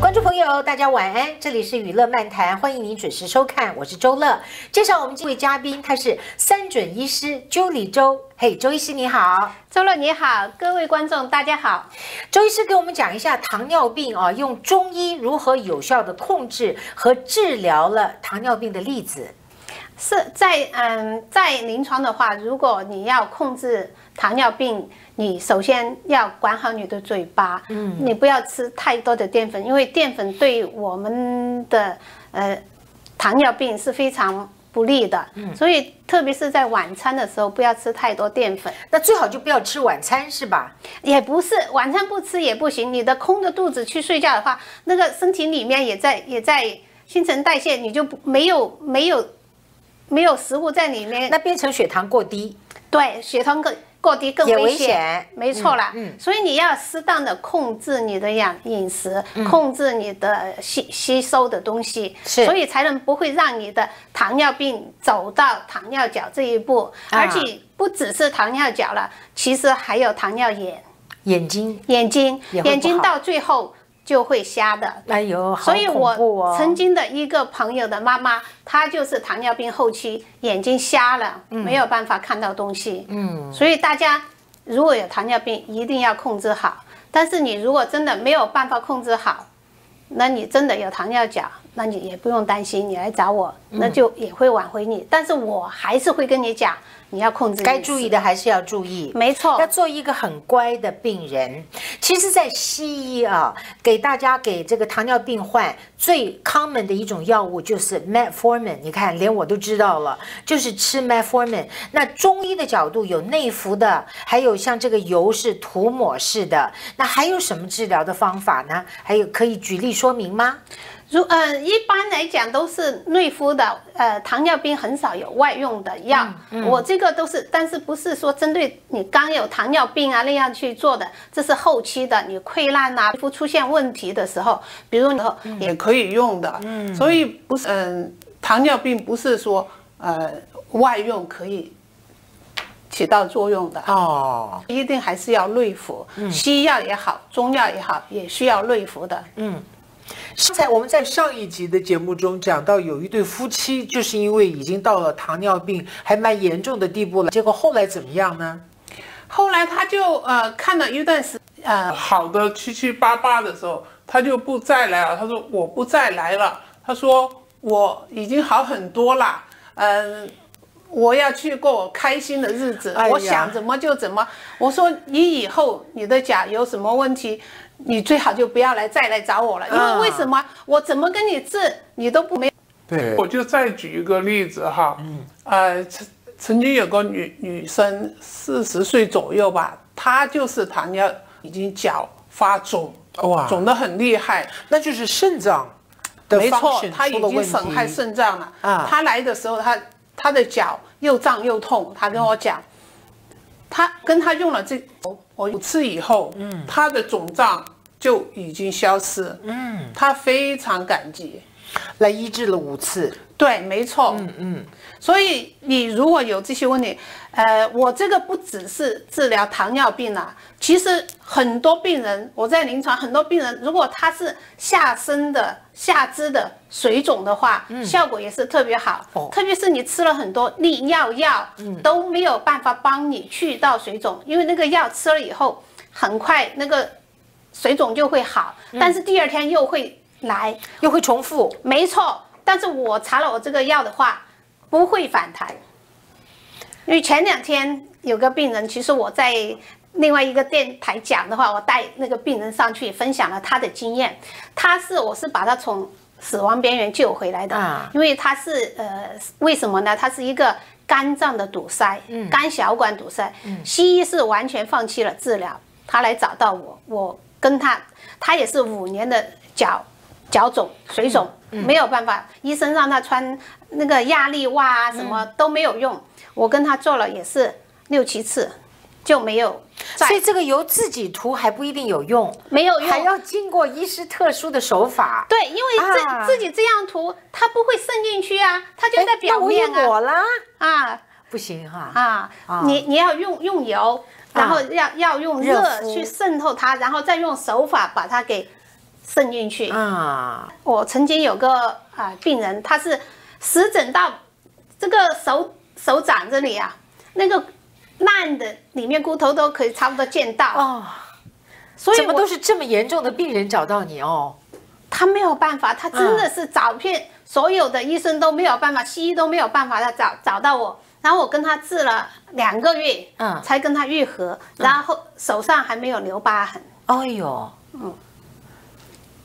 观众朋友，大家晚安，这里是娱乐漫谈，欢迎您准时收看，我是周乐。介绍我们这位嘉宾，他是三准医师周礼周。嘿，周医师你好，周乐你好，各位观众大家好。周医师给我们讲一下糖尿病啊，用中医如何有效的控制和治疗了糖尿病的例子。是在嗯，在临床的话，如果你要控制糖尿病，你首先要管好你的嘴巴，嗯，你不要吃太多的淀粉，因为淀粉对我们的呃糖尿病是非常不利的，嗯，所以特别是在晚餐的时候，不要吃太多淀粉。那最好就不要吃晚餐，是吧？也不是，晚餐不吃也不行。你的空着肚子去睡觉的话，那个身体里面也在也在新陈代谢，你就不没有没有。没有食物在里面，那变成血糖过低，对，血糖过过低更危险，没错啦。嗯，所以你要适当的控制你的养饮食，控制你的吸吸收的东西，是，所以才能不会让你的糖尿病走到糖尿角这一步。而且不只是糖尿角了，其实还有糖尿眼，眼睛，眼睛，眼睛到最后。就会瞎的，哎呦，所以我曾经的一个朋友的妈妈，她就是糖尿病后期，眼睛瞎了，没有办法看到东西。嗯，所以大家如果有糖尿病，一定要控制好。但是你如果真的没有办法控制好，那你真的有糖尿角，那你也不用担心，你来找我，那就也会挽回你。但是我还是会跟你讲。你要控制，该注意的还是要注意，没错，要做一个很乖的病人。其实，在西医啊，给大家给这个糖尿病患最 common 的一种药物就是 metformin。你看，连我都知道了，就是吃 metformin。那中医的角度有内服的，还有像这个油是涂抹式的。那还有什么治疗的方法呢？还有可以举例说明吗？如呃，一般来讲都是内服的，呃，糖尿病很少有外用的药。我这个都是，但是不是说针对你刚有糖尿病啊那样去做的，这是后期的，你溃烂啊，皮肤出现问题的时候，比如你也可以用的。嗯，所以不是，嗯，糖尿病不是说呃外用可以起到作用的哦，一定还是要内服。西药也好，中药也好，也需要内服的。嗯。在我们在上一集的节目中讲到，有一对夫妻就是因为已经到了糖尿病还蛮严重的地步了，结果后来怎么样呢？后来他就呃看了一段时呃好的七七八八的时候，他就不再来了。他说我不再来了。他说我已经好很多了。嗯，我要去过开心的日子，我想怎么就怎么。我说你以后你的甲有什么问题？你最好就不要来再来找我了，因为为什么？我怎么跟你治你都不没。对，我就再举一个例子哈，嗯，呃，曾曾经有个女女生四十岁左右吧，她就是糖尿，已经脚发肿，哇，肿得很厉害，那就是肾脏没错，她已经损害肾脏了。啊。她来的时候，她她的脚又胀又痛，她跟我讲。他跟他用了这我五次以后，嗯，他的肿胀就已经消失，嗯，他非常感激，来医治了五次，对，没错，嗯嗯，所以你如果有这些问题，呃，我这个不只是治疗糖尿病了，其实很多病人，我在临床很多病人，如果他是下身的。下肢的水肿的话，效果也是特别好。特别是你吃了很多利尿药，都没有办法帮你去到水肿，因为那个药吃了以后，很快那个水肿就会好，但是第二天又会来，又会重复。没错，但是我查了我这个药的话，不会反弹。因为前两天有个病人，其实我在。另外一个电台讲的话，我带那个病人上去分享了他的经验。他是我是把他从死亡边缘救回来的，啊因为他是呃为什么呢？他是一个肝脏的堵塞，肝小管堵塞。西医是完全放弃了治疗，他来找到我，我跟他，他也是五年的脚脚肿水肿，没有办法，医生让他穿那个压力袜啊，什么都没有用。我跟他做了也是六七次。就没有，所以这个油自己涂还不一定有用，没有用，还要经过医师特殊的手法。对，因为自自己这样涂，它不会渗进去啊，它就在表面啊。啊，不行哈啊！你你要用用油，然后要要用热去渗透它，然后再用手法把它给渗进去。啊，我曾经有个啊、病人，他是湿疹到这个手手掌这里啊，那个烂的里面骨头都可以差不多见到。哦，所以怎么都是这么严重的病人找到你哦？他没有办法，他真的是找遍所有的医生都没有办法，西医都没有办法他找找到我。然后我跟他治了两个月，嗯才跟他愈合，然后手上还没有留疤痕。哎呦，嗯，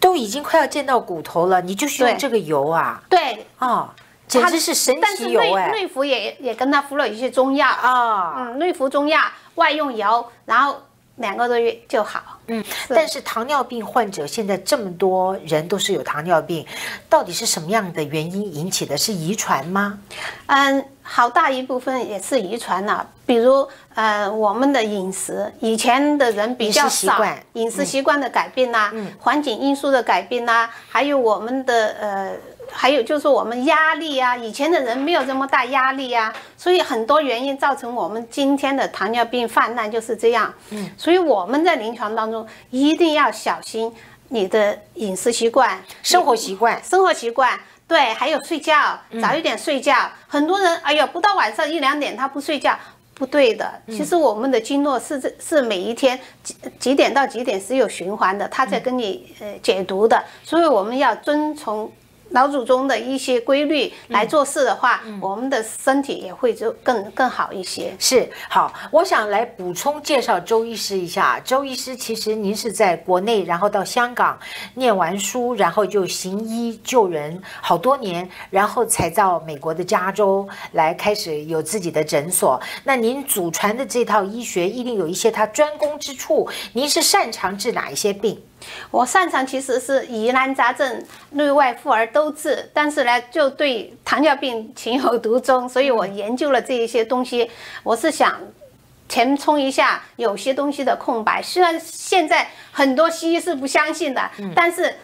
都已经快要见到骨头了，你就是用这个油啊？对，啊，简他直是神奇油哎！内内服也也跟他服了一些中药，啊，嗯，内服中药，外用油，然后两个多月就好。嗯，但是糖尿病患者现在这么多人都是有糖尿病，到底是什么样的原因引起的？是遗传吗？嗯，好大一部分也是遗传了、比如呃我们的饮食，以前的人比较习少惯，饮食习惯的改变呐、嗯环境因素的改变呐、还有我们的呃。还有就是我们压力啊，以前的人没有这么大压力啊，所以很多原因造成我们今天的糖尿病泛滥就是这样。嗯，所以我们在临床当中一定要小心你的饮食习惯、生活习惯？生活习惯，对，还有睡觉，嗯早一点睡觉。很多人，哎呀，不到晚上一两点他不睡觉，不对的。嗯其实我们的经络是是是每一天几几点到几点是有循环的，它在跟你呃解毒的，所以我们要遵从。老祖宗的一些规律来做事的话，嗯我们的身体也会就更更好一些。是好，我想来补充介绍周医师一下。周医师其实您是在国内，然后到香港念完书，然后就行医救人好多年，然后才到美国的加州来开始有自己的诊所。那您祖传的这套医学一定有一些它专攻之处。您是擅长治哪一些病？我擅长其实是疑难杂症、内外妇儿都治，但是呢，就对糖尿病情有独钟，所以我研究了这一些东西。我是想填充一下有些东西的空白。虽然现在很多西医是不相信的，但是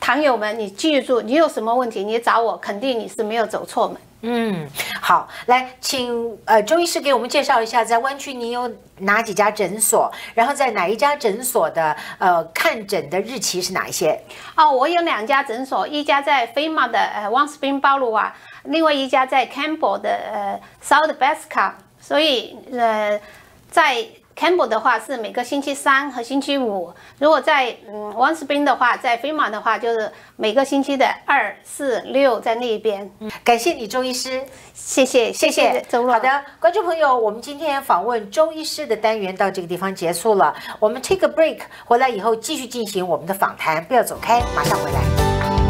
糖友们，你记住，你有什么问题，你找我，肯定你是没有走错门。嗯，好，来，请呃周医师给我们介绍一下，在湾区你有哪几家诊所，然后在哪一家诊所的呃看诊的日期是哪一些？哦，我有两家诊所，一家在飞马的呃 One Spring 包鲁瓦，另外一家在 Campbell 的呃 South Basca。所以呃，在 Campbell 的话是每个星期三和星期五，如果在嗯 One Spring 的话，在飞马的话就是每个星期的二、四、六在那边。感谢你，周医师，谢谢，谢谢。周老。好的，观众朋友，我们今天访问周医师的单元到这个地方结束了，我们 take a break，回来以后继续进行我们的访谈，不要走开，马上回来。